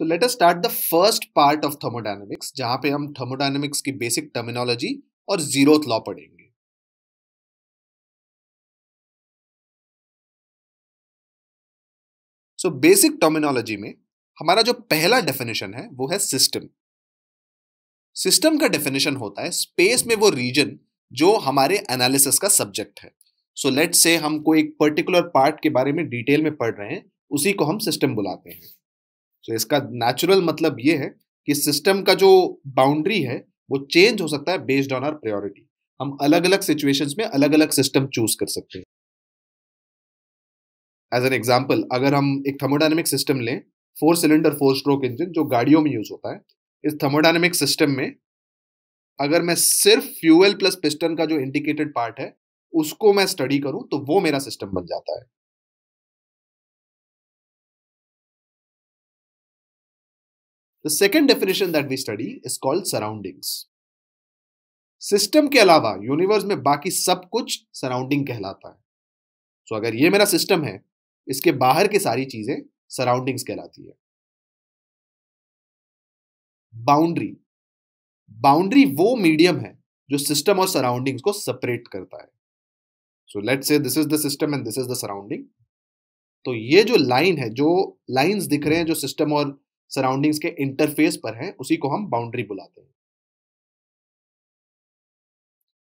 So, let us start the first part of thermodynamics, जहाँ पे हम thermodynamics की बेसिक टर्मिनोलॉजी और zeroth लॉ पढ़ेंगे। सो बेसिक टर्मिनोलॉजी में हमारा जो पहला डेफिनेशन है, वो है सिस्टम सिस्टम का डेफिनेशन होता है स्पेस में वो रीजन जो हमारे एनालिसिस का सब्जेक्ट है। सो लेट से हम कोई एक पर्टिकुलर पार्ट के बारे में डिटेल में पढ़ रहे हैं, उसी को हम सिस्टम बुलाते हैं। So, इसका नेचुरल मतलब ये है कि सिस्टम का जो बाउंड्री है वो चेंज हो सकता है बेस्ड ऑन आर प्रायोरिटी हम अलग अलग सिचुएशंस में अलग अलग सिस्टम चूज़ कर सकते हैं। एज एन एग्ज़ाम्पल अगर हम एक थर्मोडाइनमिक सिस्टम लें four cylinder four stroke engine जो गाड़ियों में यूज़ होता है इस थर्मोडाइनमिक सिस्टम में अगर मैं सिर्फ़ फ्यूएल प्लस पिस्टन का जो इंडिकेटेड पार्ट है उसको मैं स्टडी करूँ तो वो मेरा सिस्टम बन जाता है। The second definition that we study is called surroundings. System के अलावा यूनिवर्स में बाकी सब कुछ सराउंडिंग कहलाता है। सो so, अगर ये मेरा सिस्टम है इसके बाहर की सारी चीज़ें सराउंडिंग्स कहलाती है। बाउंड्री बाउंड्री वो मीडियम है जो सिस्टम और सराउंडिंग्स को सेपरेट करता है। So let's say this is the system and this is the surrounding तो ये जो लाइन है जो लाइंस दिख रहे हैं जो सिस्टम और सराउंडिंग्स के इंटरफेस पर हैं उसी को हम बाउंड्री बुलाते हैं।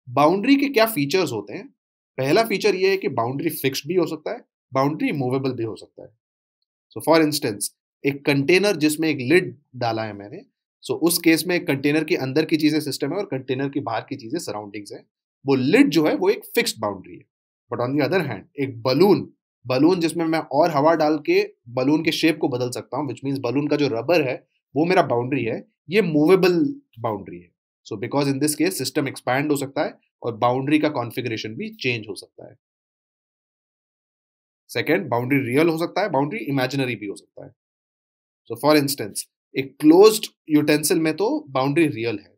बाउंड्री के क्या फीचर्स होते हैं? पहला फीचर ये है कि बाउंड्री फिक्स्ड भी हो सकता है बाउंड्री मूवेबल भी हो सकता है। सो फॉर इंस्टेंस एक कंटेनर जिसमें एक लिड डाला है मैंने सो so, उस केस में कंटेनर के अंदर की चीज़ें सिस्टम है और कंटेनर के बाहर की चीज़ें सराउंडिंग्स है। वो लिड जो है वो एक फिक्स्ड बाउंड्री है। But on the other hand एक बलून बलून जिसमें मैं और हवा डाल के बलून के शेप को बदल सकता हूँ विच मीन्स बलून का जो रबर है, वो मेरा बाउंड्री है, ये मूवेबल बाउंड्री है। So because in this case system expand हो सकता है और बाउंड्री का कॉन्फ़िगरेशन भी चेंज हो सकता है। सेकेंड बाउंड्री रियल हो सकता है बाउंड्री इमेजिनरी भी हो सकता है। सो फॉर इंस्टेंस एक क्लोज यूटेंसिल में तो बाउंड्री रियल है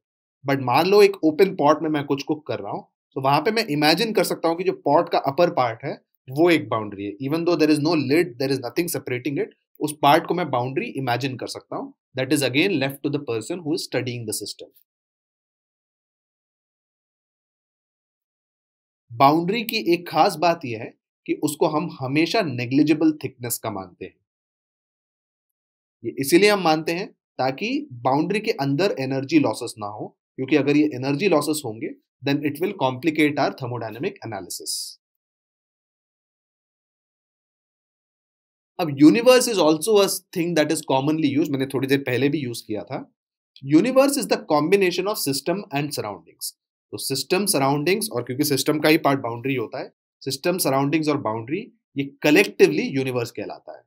बट मान लो एक ओपन पॉट में मैं कुछ कुक कर रहा हूँ तो वहाँ पे मैं इमेजिन कर सकता हूँ कि जो पॉट का अपर पार्ट है वो एक बाउंड्री है. Even though there is no lid there is nothing separating it उस पार्ट को मैं बाउंड्री इमेजिन कर सकता हूँ. That is again left to the person who is studying the system boundary की एक खास बात यह है कि उसको हम हमेशा नेग्लिजिबल थिकनेस का मानते हैं. ये इसीलिए हम मानते हैं ताकि बाउंड्री के अंदर एनर्जी लॉसेस ना हो, क्योंकि अगर ये एनर्जी लॉसेस होंगे then it will complicate our thermodynamic analysis अब universe is also a thing that is commonly use मैंने थोड़ी देर पहले भी यूज़ किया था। Universe is the combination of system and surroundings तो सिस्टम सराउंडिंग्स और क्योंकि सिस्टम का ही पार्ट बाउंड्री होता है सिस्टम सराउंडिंग्स और बाउंड्री ये कलेक्टिवली यूनिवर्स कहलाता है।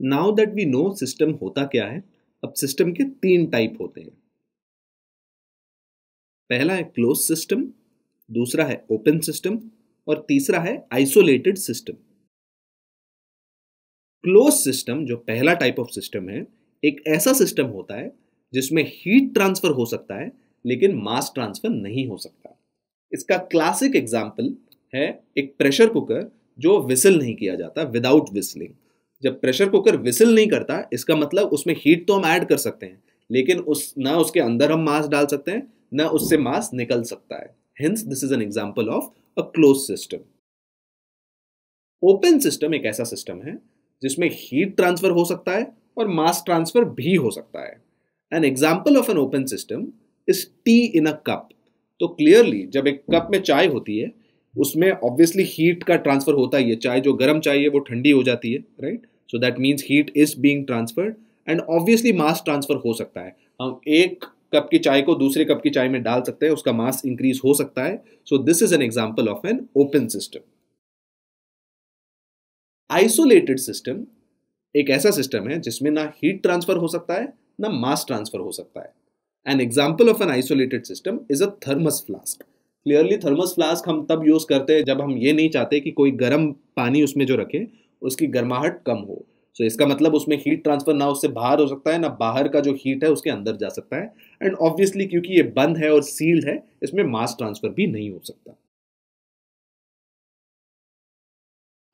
Now that we know system होता क्या है, अब सिस्टम के तीन टाइप होते हैं। पहला है क्लोज सिस्टम दूसरा है ओपन सिस्टम और तीसरा है आइसोलेटेड सिस्टम क्लोज सिस्टम, जो पहला टाइप ऑफ़ सिस्टम है, एक ऐसा सिस्टम होता है जिसमें हीट ट्रांसफ़र हो सकता है, लेकिन मास ट्रांसफ़र नहीं हो सकता। इसका क्लासिक एग्ज़ाम्पल है एक प्रेशर कुकर जो विसल नहीं किया जाता विदाउट विसलिंग जब प्रेशर कुकर विसल नहीं करता, इसका मतलब उसमें हीट तो हम ऐड कर सकते हैं, लेकिन उस, ना उसके अंदर हम मास डाल सकते हैं, ना उससे मास निकल सकता है। Hence this is an example of a close system open system एक ऐसा सिस्टम है जिसमें हीट ट्रांसफ़र हो सकता है और मास ट्रांसफ़र भी हो सकता है। An example of an open system is tea in a cup तो क्लियरली जब एक कप में चाय होती है, उसमें ऑब्वियसली हीट का ट्रांसफ़र होता ही है। चाय जो गर्म चाय है, वो ठंडी हो जाती है right so that means heat is being transferred and obviously mass transfer हो सकता है। हम एक कप की चाय को दूसरे कप की चाय में डाल सकते हैं, उसका मास इंक्रीज हो सकता है। So this is an example of an open system isolated system एक ऐसा सिस्टम है जिसमें ना हीट ट्रांसफ़र हो सकता है ना मास ट्रांसफ़र हो सकता है। An example of an isolated system is a thermos flask clearly thermos flask हम तब यूज़ करते हैं जब हम ये नहीं चाहते कि कोई गर्म पानी उसमें जो रखें उसकी गर्माहट कम हो। सो so, इसका मतलब उसमें हीट ट्रांसफ़र ना उससे बाहर हो सकता है ना बाहर का जो हीट है उसके अंदर जा सकता है। एंड ऑब्वियसली क्योंकि ये बंद है और सील्ड है इसमें मास ट्रांसफ़र भी नहीं हो सकता।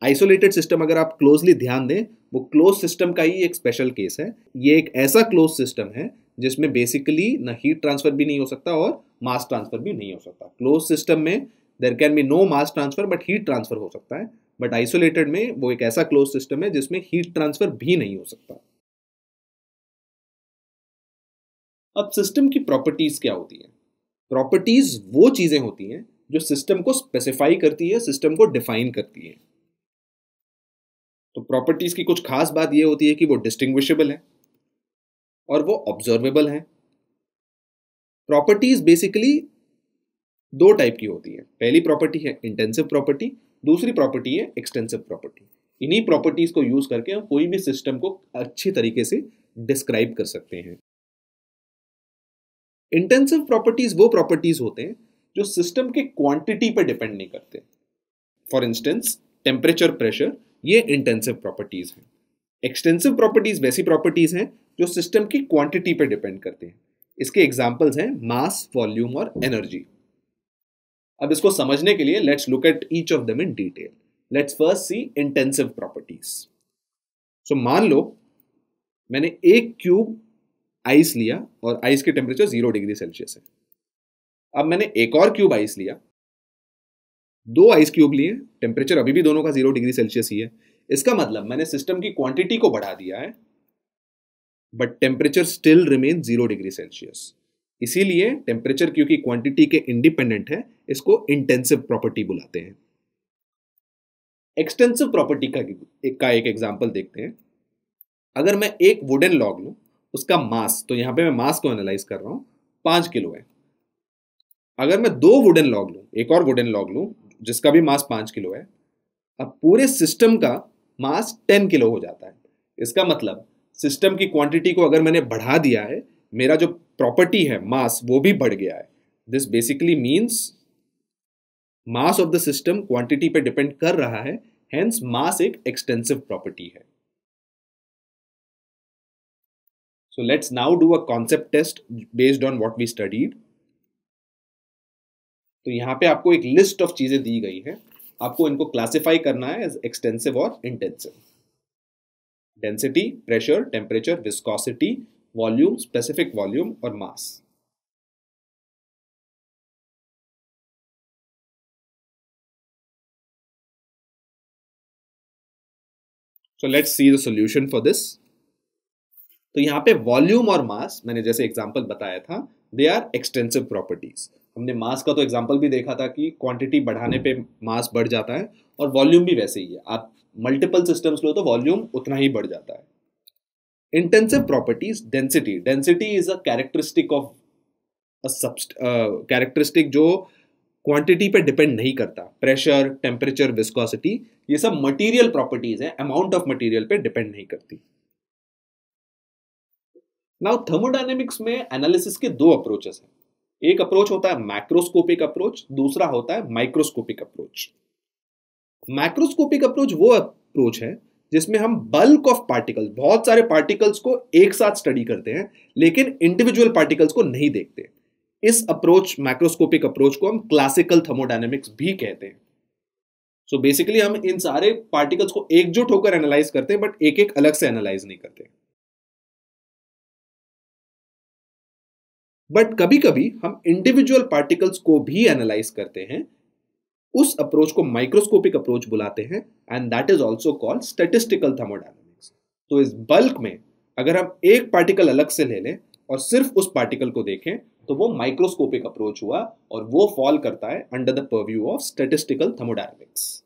आइसोलेटेड सिस्टम अगर आप क्लोजली ध्यान दें, वो क्लोज सिस्टम का ही एक स्पेशल केस है। ये एक ऐसा क्लोज सिस्टम है, जिसमें बेसिकली ना हीट ट्रांसफ़र भी नहीं हो सकता और मास ट्रांसफ़र भी नहीं हो सकता। क्लोज सिस्टम में there can be no mass transfer but heat transfer हो सकता है। बट आइसोलेटेड में वो एक ऐसा क्लोज सिस्टम है, जिसमें हीट ट्रांसफ़र भी नहीं हो सकता। अब सिस्टम की प्रॉपर्टीज़ क्या होती है? प्रॉपर्टीज़ वो चीज़ें होती हैं, जो सिस्टम को स्पेसिफाई करती है सिस्टम को डिफाइन करती है। तो प्रॉपर्टीज़ की कुछ खास बात यह होती है कि वो डिस्टिंग्विशेबल है और वो ऑब्जर्वेबल है। प्रॉपर्टीज़ बेसिकली दो टाइप की होती है। पहली प्रॉपर्टी है इंटेंसिव प्रॉपर्टी दूसरी प्रॉपर्टी है एक्सटेंसिव प्रॉपर्टी इन्हीं प्रॉपर्टीज़ को यूज़ करके हम कोई भी सिस्टम को अच्छी तरीके से डिस्क्राइब कर सकते हैं। इंटेंसिव प्रॉपर्टीज़ वो प्रॉपर्टीज़ होते हैं जो सिस्टम के क्वांटिटी पर डिपेंड नहीं करते। फॉर इंस्टेंस टेम्परेचर प्रेशर ये इंटेंसिव प्रॉपर्टीज़ हैं। एक्सटेंसिव प्रॉपर्टीज़ वैसी प्रॉपर्टीज़ हैं जो सिस्टम की क्वांटिटी पर डिपेंड करते हैं। इसके एग्जाम्पल्स हैं मास वॉल्यूम और एनर्जी अब इसको समझने के लिए let's look at each of them in detail let's first see intensive properties so मान लो, मैंने एक क्यूब आइस लिया और आइस की टेम्परेचर ज़ीरो डिग्री सेल्सियस है। अब मैंने एक और क्यूब आइस लिया दो आइस क्यूब लिए टेम्परेचर अभी भी दोनों का ज़ीरो डिग्री सेल्सियस ही है। इसका मतलब मैंने सिस्टम की क्वांटिटी को बढ़ा दिया है but temperature still remain zero degree Celsius इसीलिए टेम्परेचर क्योंकि क्वांटिटी के इंडिपेंडेंट है, इसको इंटेंसिव प्रॉपर्टी बुलाते हैं। एक्सटेंसिव प्रॉपर्टी का एक का एक एग्जांपल देखते हैं। अगर मैं एक वुडन लॉग लू, उसका मास तो यहाँ पे मैं मास को एनालाइज कर रहा हूँ, पाँच किलो है। अगर मैं दो वुडन लॉग लू, एक और वुडन लॉग लू जिसका भी मास पाँच किलो है, अब पूरे सिस्टम का मास टेन किलो हो जाता है। इसका मतलब सिस्टम की क्वांटिटी को अगर मैंने बढ़ा दिया है, मेरा जो प्रॉपर्टी है, मास, वो भी बढ़ गया है। This basically means mass of the system quantity पे डिपेंड कर रहा है हेंस मास एक एक्सटेंसिव प्रॉपर्टी है। So let's now do a concept test based on what we studied तो यहाँ पे आपको एक लिस्ट ऑफ़ चीज़ें दी गई है। आपको इनको क्लासिफाई करना है एज एक्सटेंसिव और intensive density pressure temperature viscosity volume specific volume और mass so let's see the solution for this तो यहाँ पे वॉल्यूम और मास मैंने जैसे एग्जांपल बताया था दे आर एक्सटेंसिव प्रॉपर्टीज़। हमने मास का तो एग्ज़ाम्पल भी देखा था कि क्वांटिटी बढ़ाने पे मास बढ़ जाता है और वॉल्यूम भी वैसे ही है। आप मल्टीपल सिस्टम्स लो तो वॉल्यूम उतना ही बढ़ जाता है। Intensive properties density density is a characteristic of characteristic जो क्वांटिटी पे डिपेंड नहीं करता। प्रेशर टेम्परेचर विस्कोसिटी ये सब मटेरियल प्रॉपर्टीज़ हैं अमाउंट ऑफ़ मटेरियल पे डिपेंड नहीं करती। नाउ थर्मोडायनेमिक्स में एनालिसिस के दो अप्रोचेस हैं। एक अप्रोच होता है मैक्रोस्कोपिक अप्रोच दूसरा होता है माइक्रोस्कोपिक अप्रोच मैक्रोस्कोपिक अप्रोच वो अप्रोच है जिसमें हम बल्क ऑफ़ पार्टिकल्स बहुत सारे पार्टिकल्स को एक साथ स्टडी करते हैं, लेकिन इंडिविजुअल पार्टिकल्स को नहीं देखते इस अप्रोच मैक्रोस्कोपिक अप्रोच को हम क्लासिकल थर्मोडायनेमिक्स भी कहते हैं। सो so बेसिकली हम इन सारे पार्टिकल्स को एकजुट होकर एनालाइज करते हैं बट एक एक अलग से एनालाइज नहीं करते बट कभी कभी हम इंडिविजुअल पार्टिकल्स को भी एनालाइज करते हैं। उस अप्रोच को माइक्रोस्कोपिक अप्रोच बुलाते हैं and that is also called statistical thermodynamics तो इस बल्क में अगर हम एक पार्टिकल अलग से ले लें और सिर्फ़ उस पार्टिकल को देखें तो वो माइक्रोस्कोपिक अप्रोच हुआ और वो फॉल करता है under the purview of statistical thermodynamics